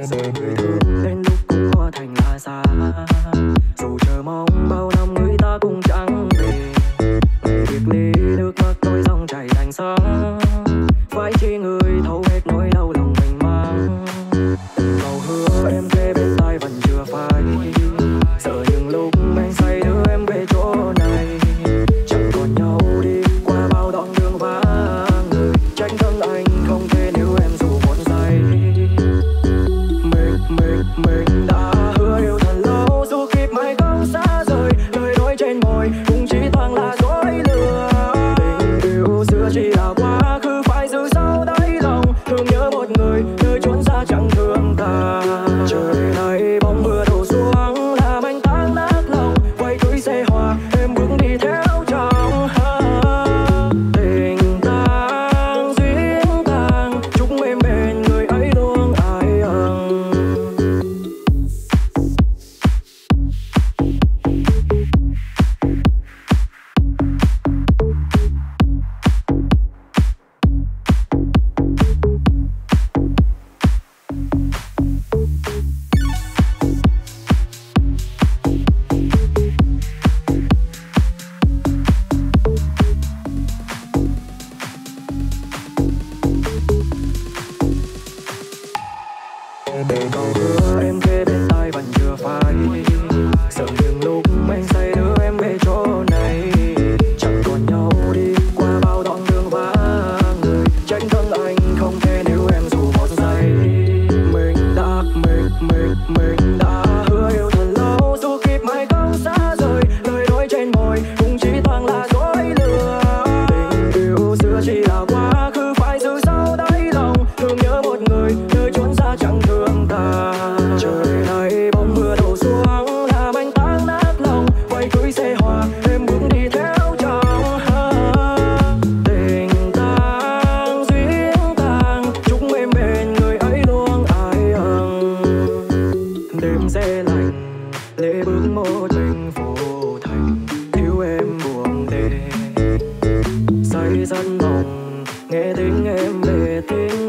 dễ đến lúc cũng hóa thành là xa dù chờ mong bao thân mộng nghe tiếng em về tiếng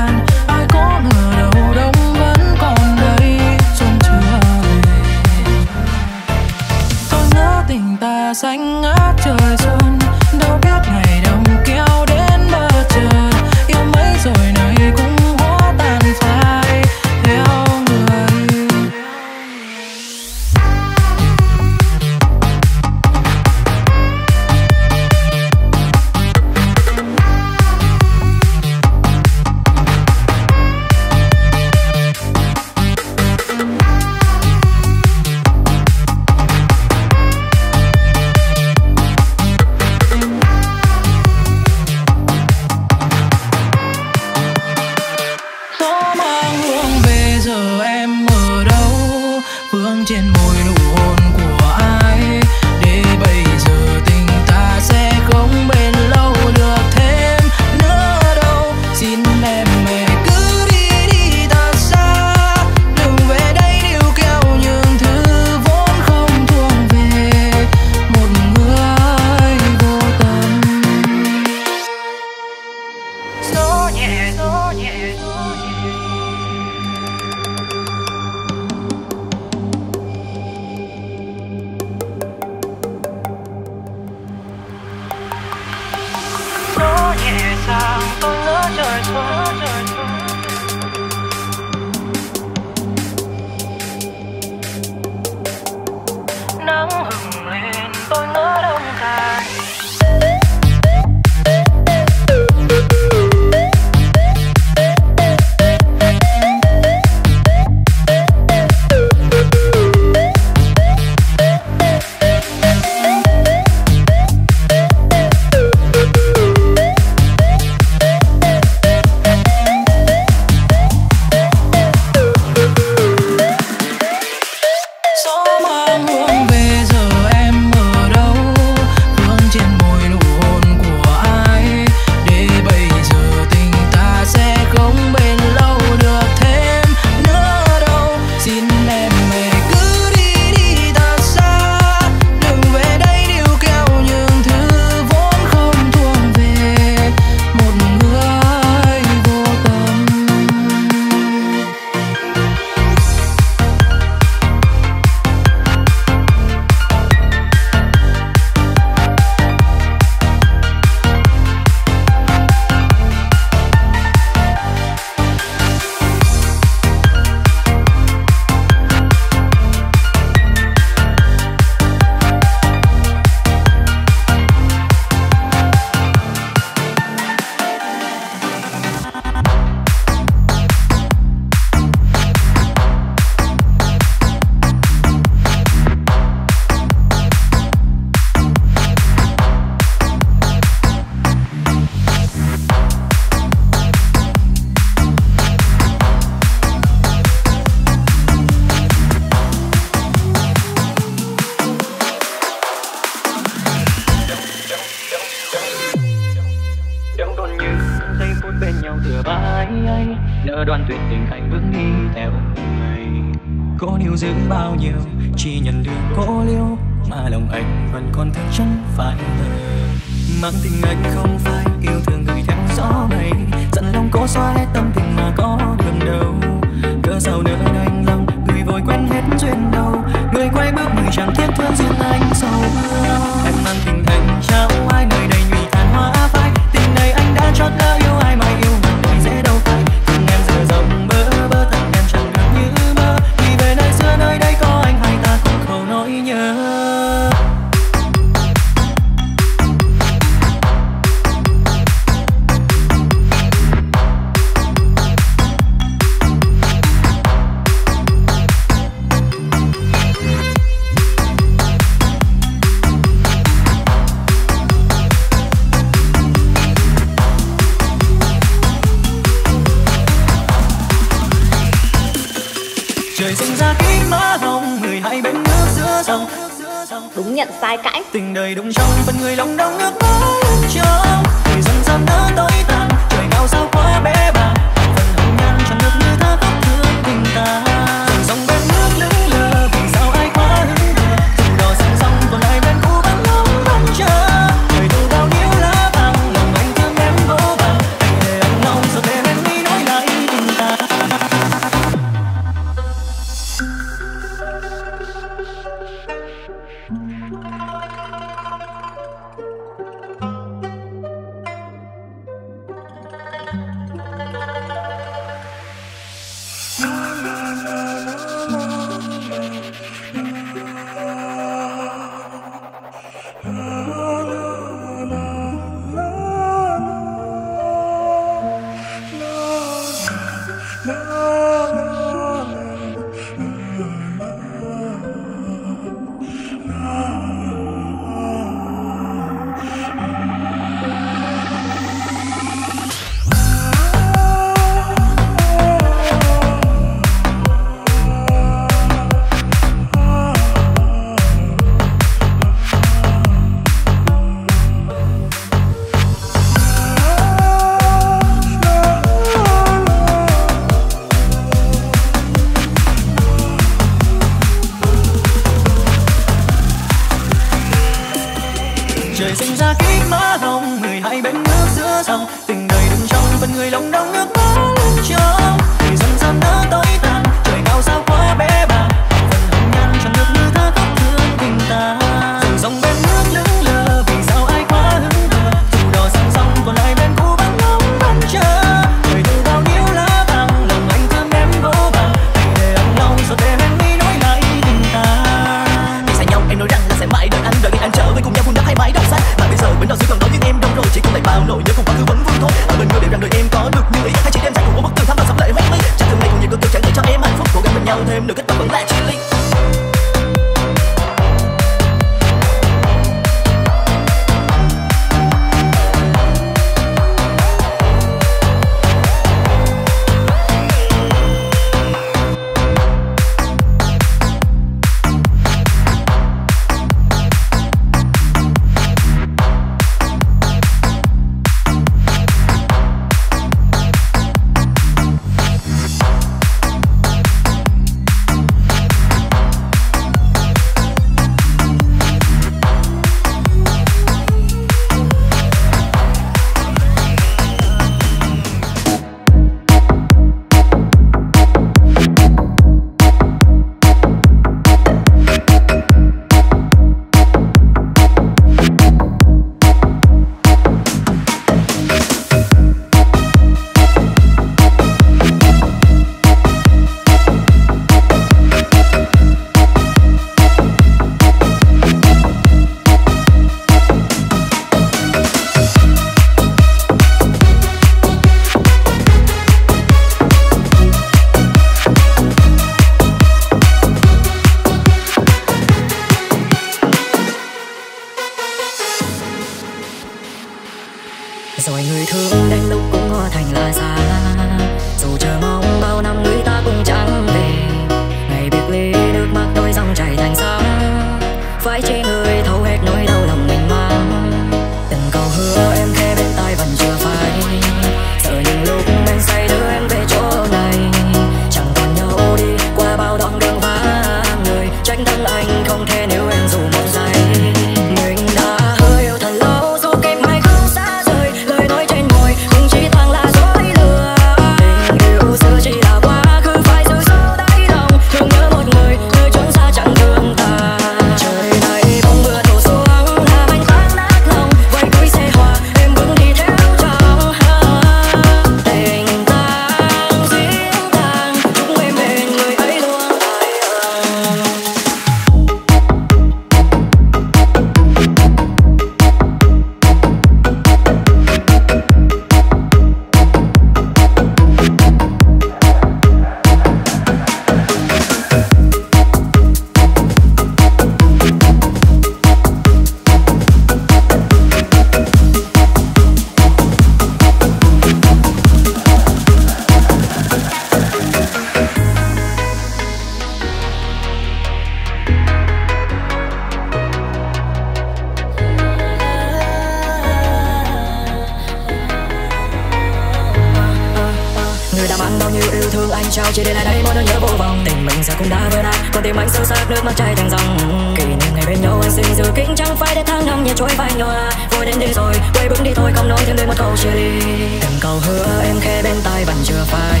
nào hứa em khẽ bên tai bạn chưa phai.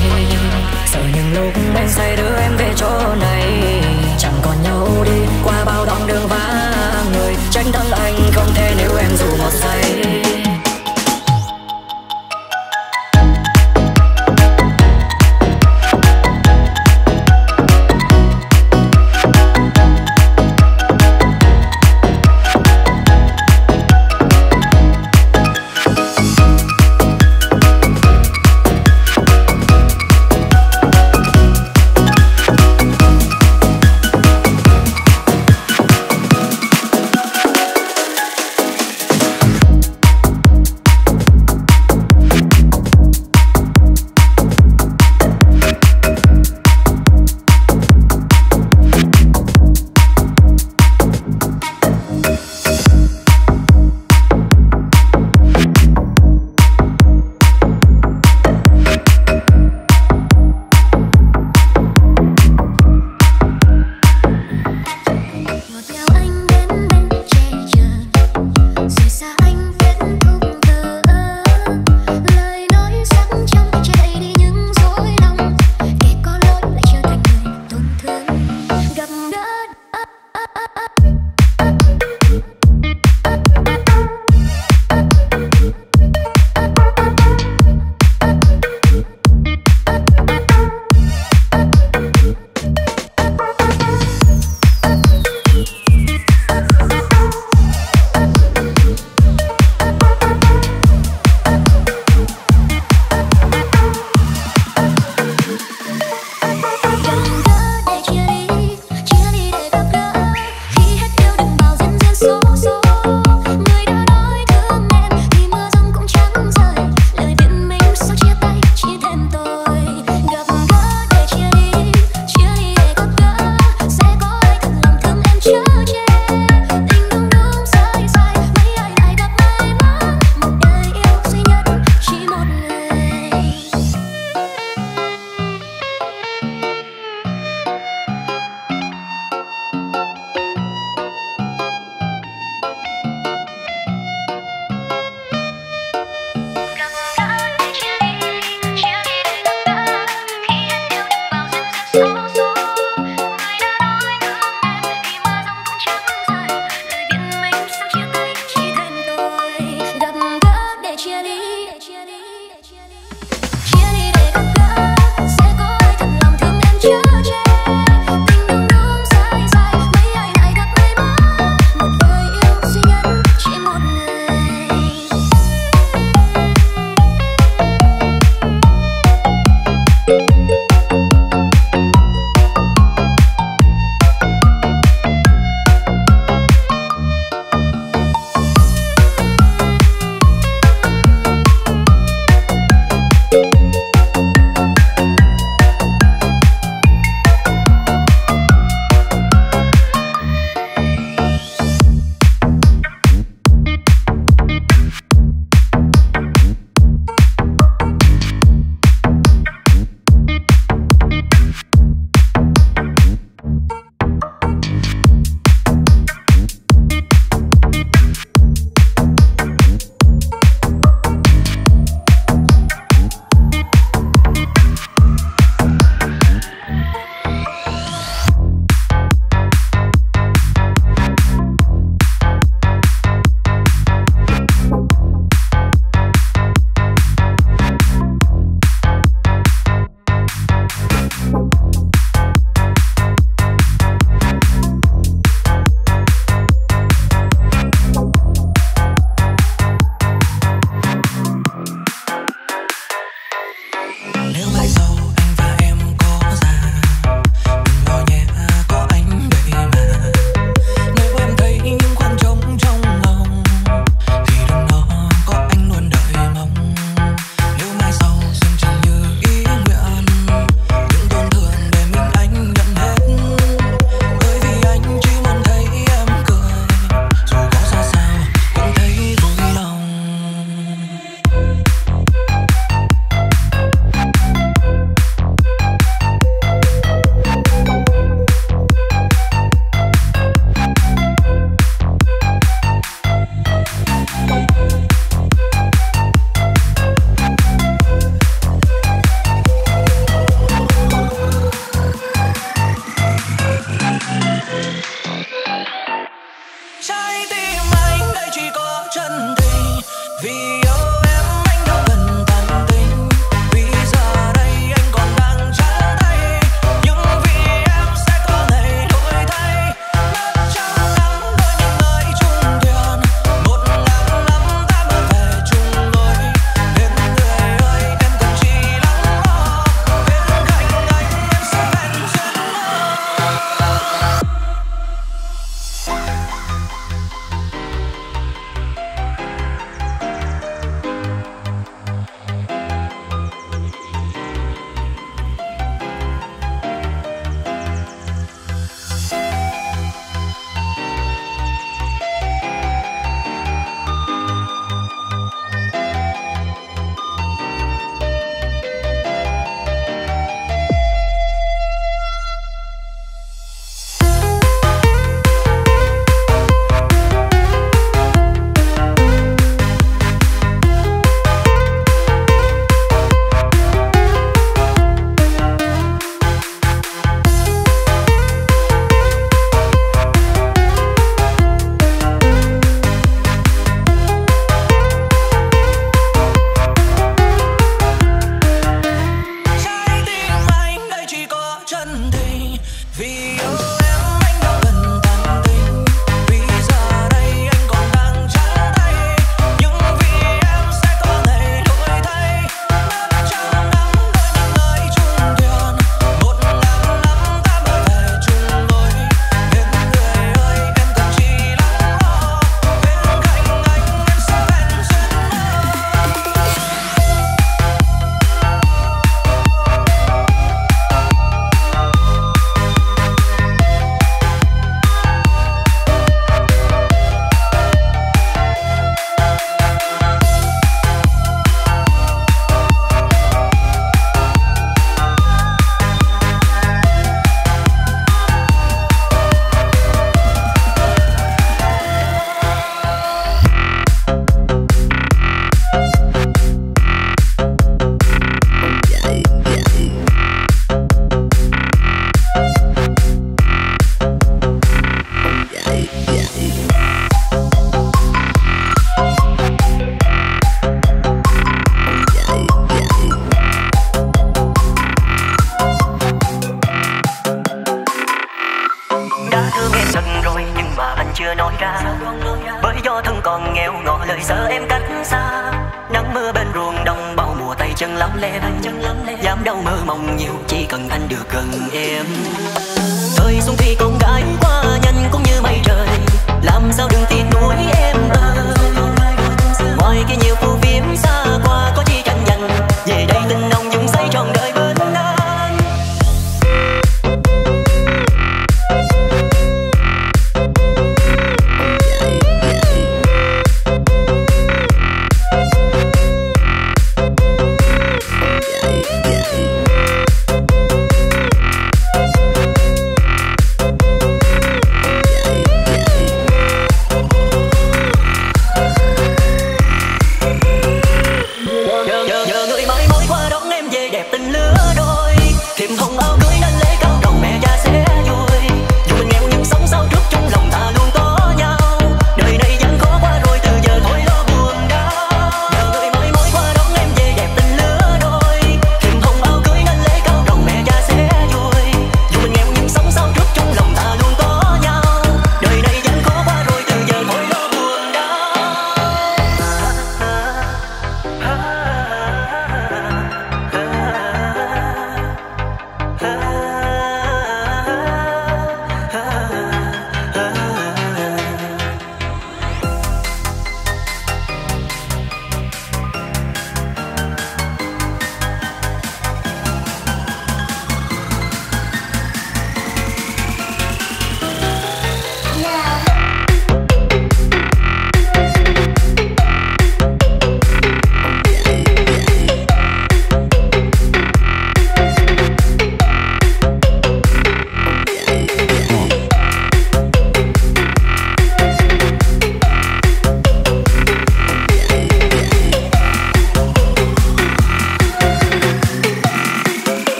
Sợ những lúc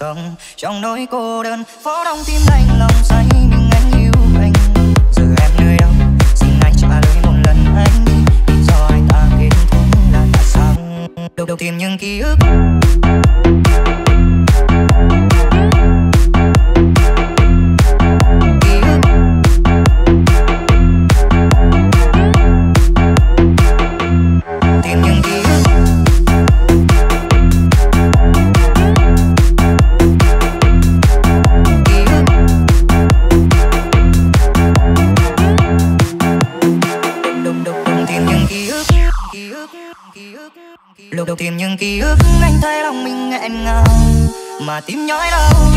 sống trong nỗi cô đơn phố đông tim đành mà tim nhói đau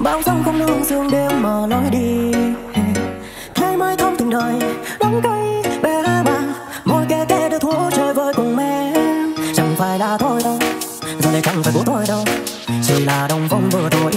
bao sóng không lương sương đêm mà lối đi. Thay mới thông từng đời đắng cay bé bàng môi kê kê đã thua chơi với cùng em. Chẳng phải là thôi đâu, giờ này chẳng phải bố tôi đâu. Chỉ là đồng vong vừa thôi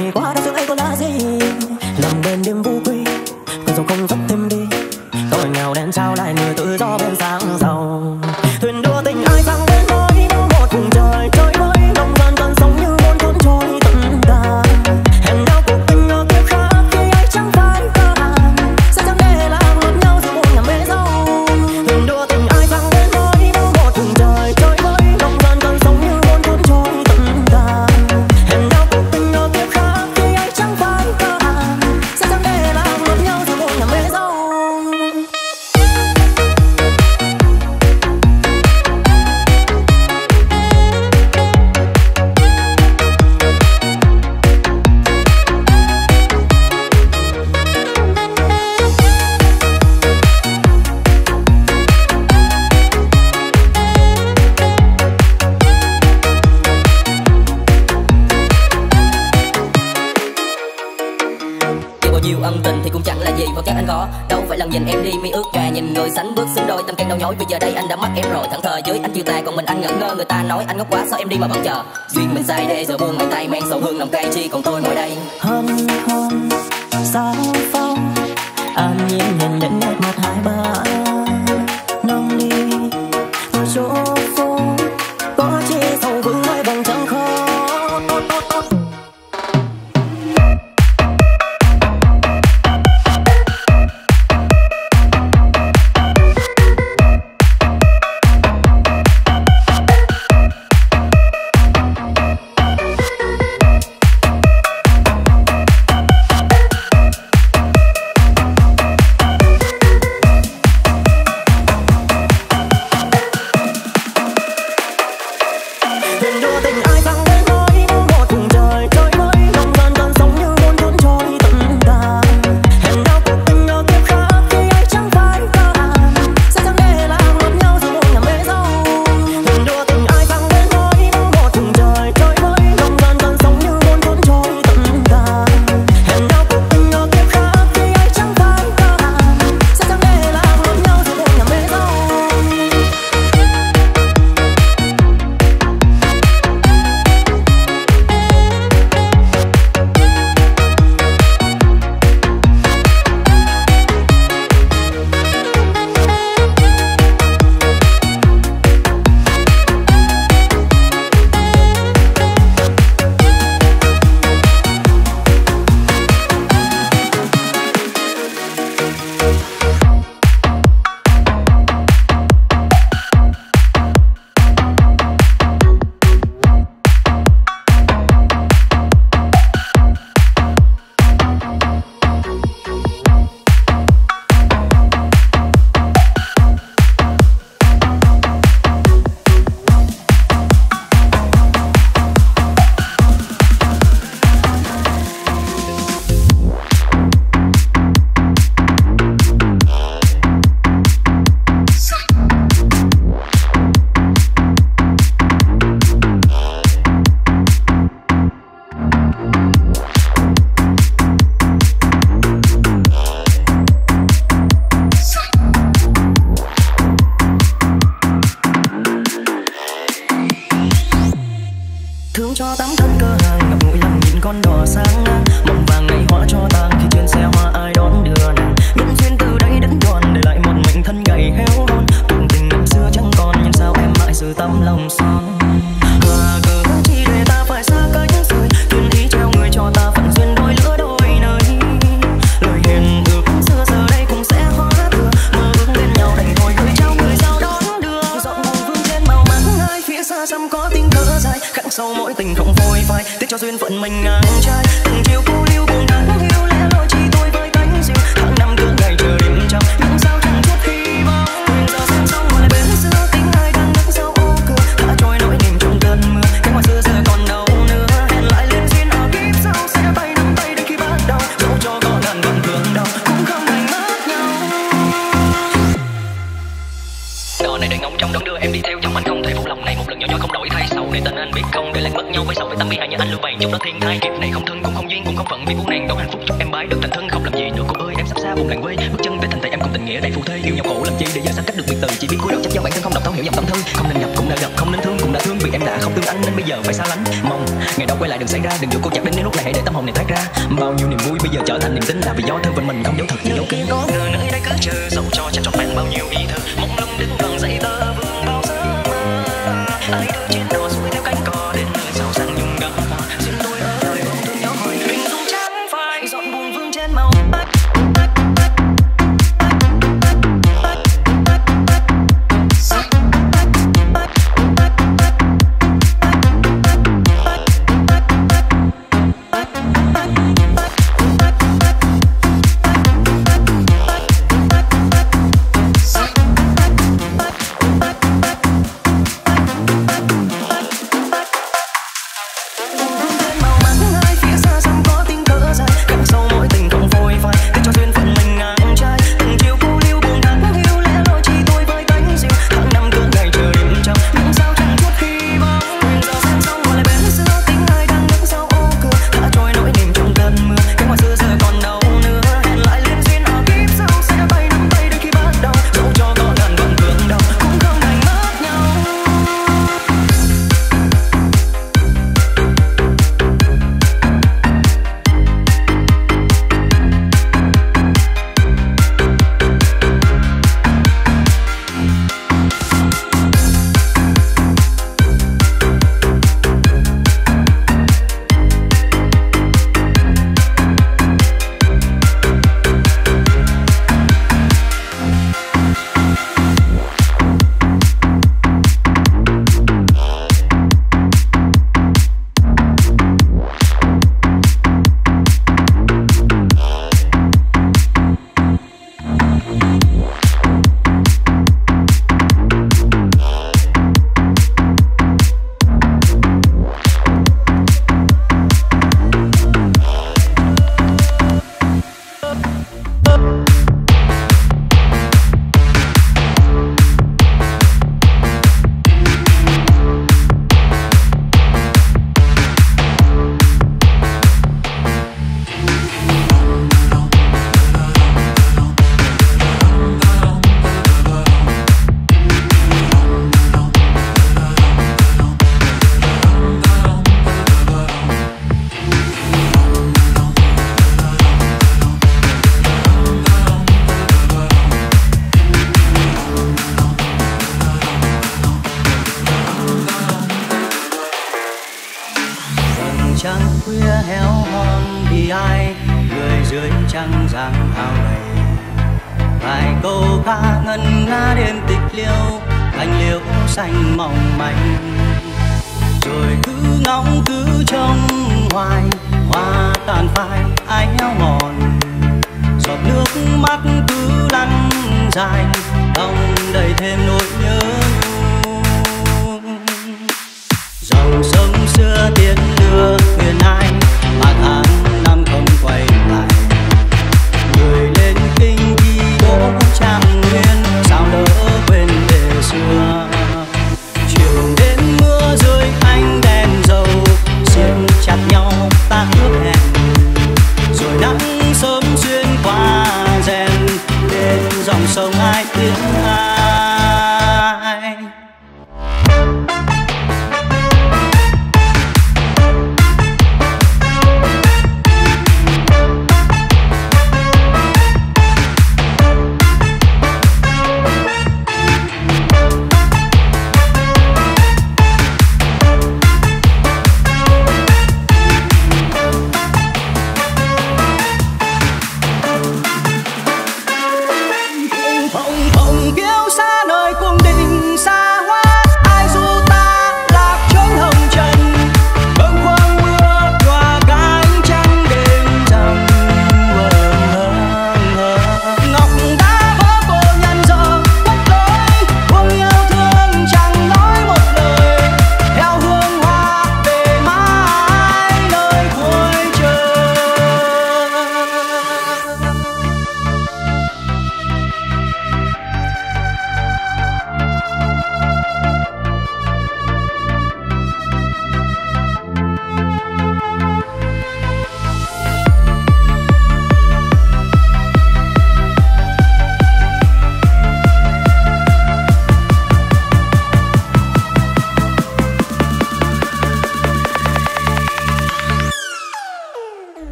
chúc ta thiên tai, kiếp này không thân cũng không duyên, cũng không phận vì cú nàng đâu hạnh phúc chúc em bái được thành thân, không làm gì nữa cô ơi, em sắp xa vùng làng quê, bước chân để thành thị em cũng tình nghĩa đầy phù thê. Yêu nhau khổ làm chi để giờ xa cách được biệt từ? Chỉ biết cúi đầu trách giao bản thân không đọc, thấu hiểu dòng tâm thân. Không nên gặp cũng đã gặp, không nên thương, cũng đã thương vì em đã không thương anh. Nên bây giờ phải xa lánh, mong ngày đó quay lại đừng xảy ra. Đừng giữ cô chặt đến đến lúc này hãy để tâm hồn này thoát ra. Bao nhiêu niềm vui bây giờ trở thành niềm tin, là vì do thân phận mình không giấu thật thì giấu kín. Có người nơi đây cứ chờ dẫu cho chặt trọn bạn bao nhiêu ý thơ, mong lung đứng gần dây tơ.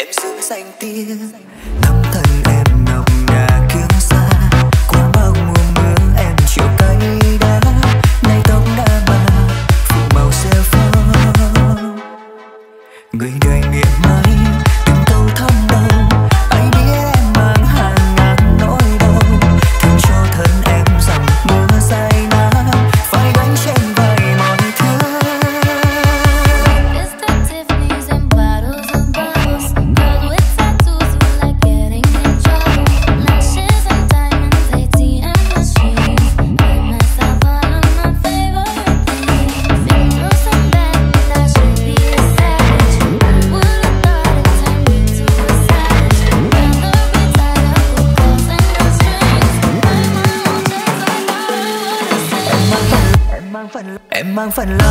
Em sướng xanh tia thắm phần lớn.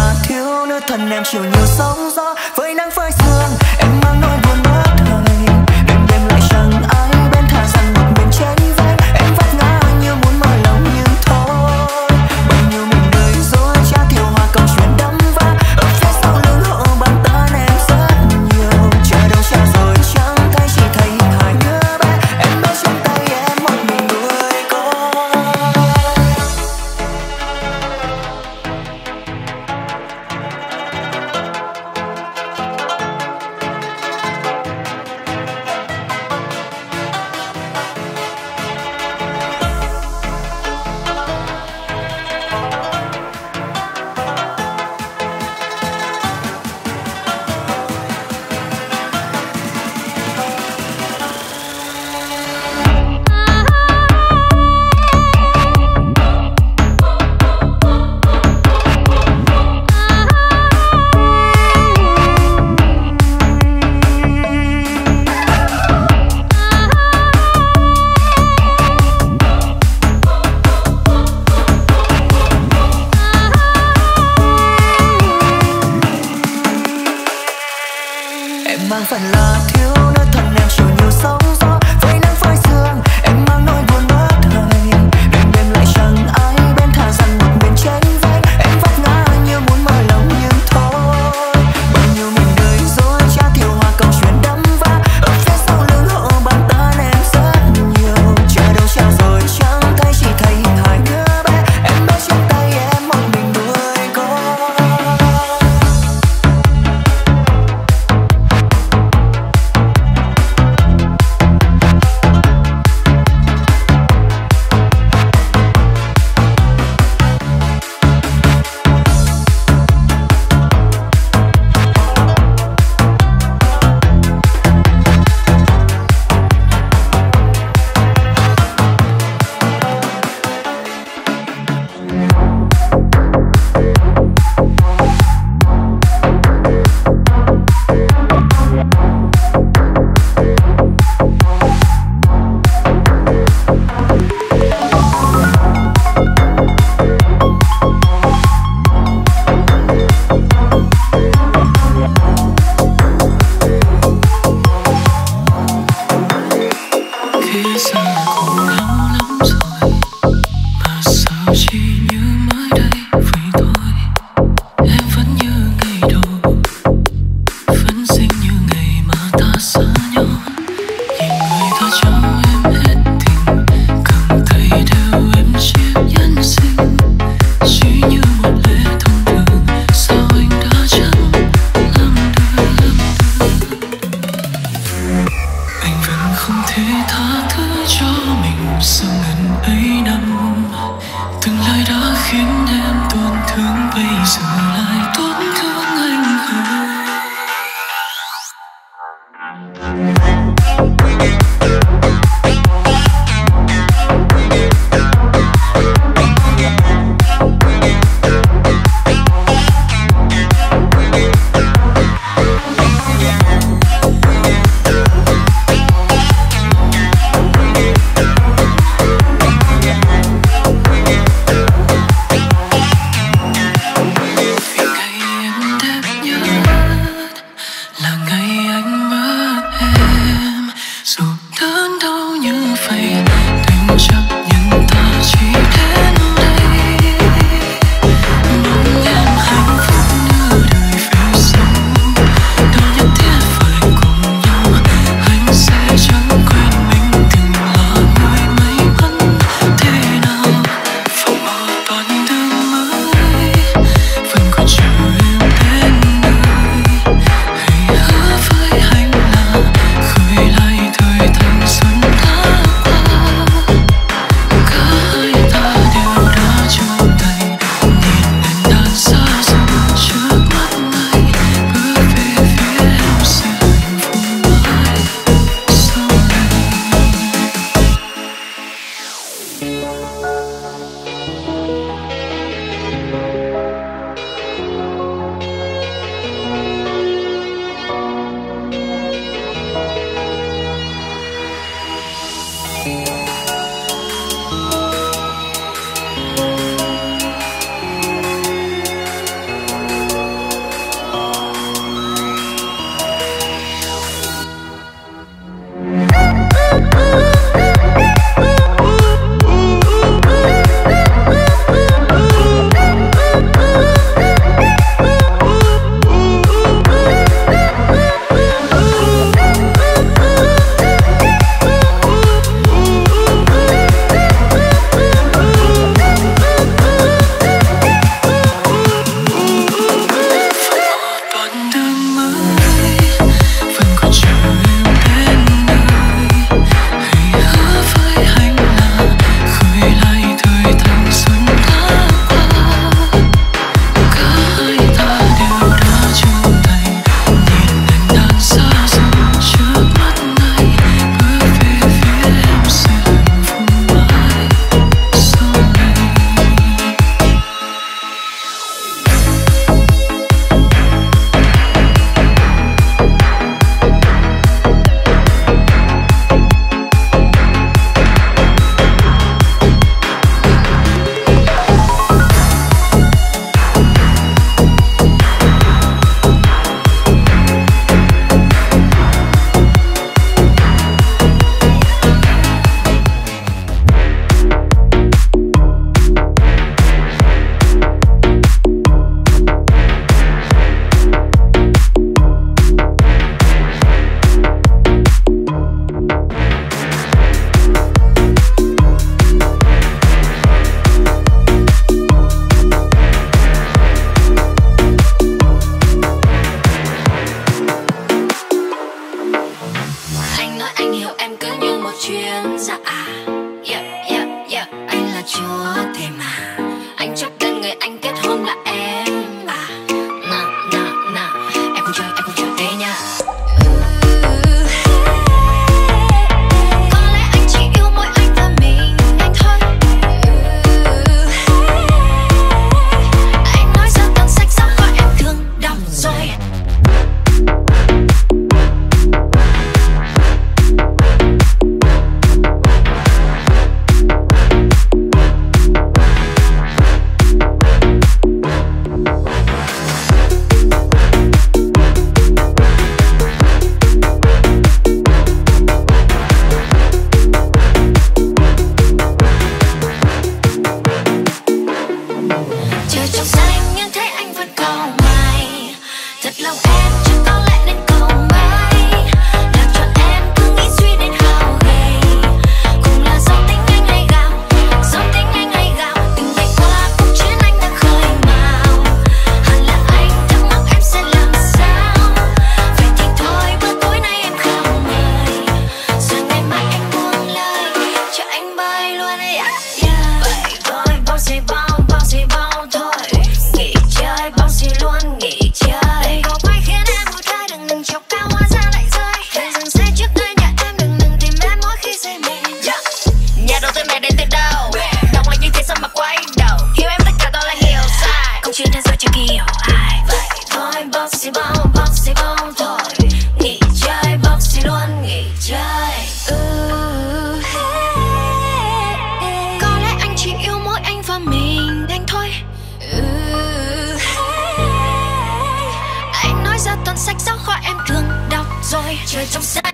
bitch, I'm sad.